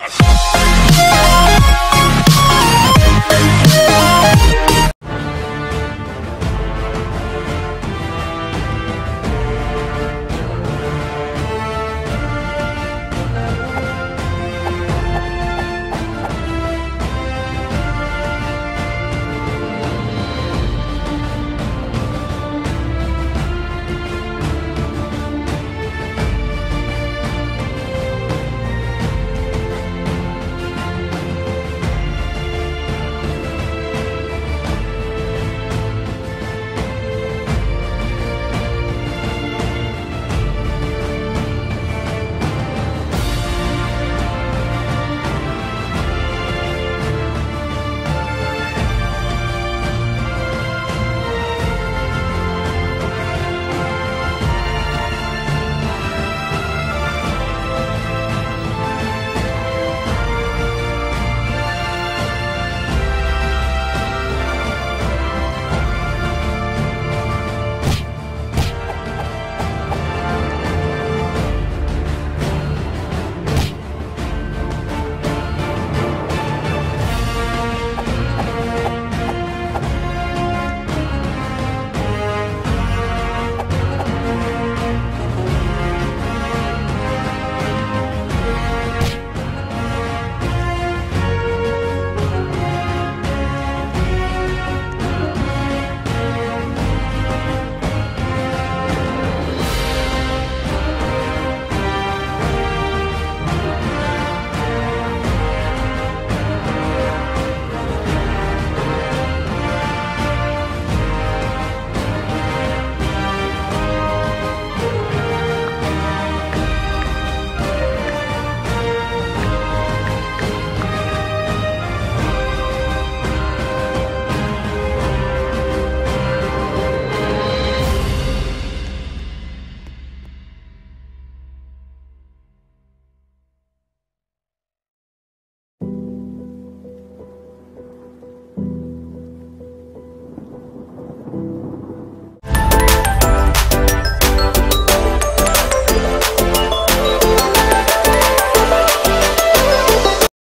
Yeah.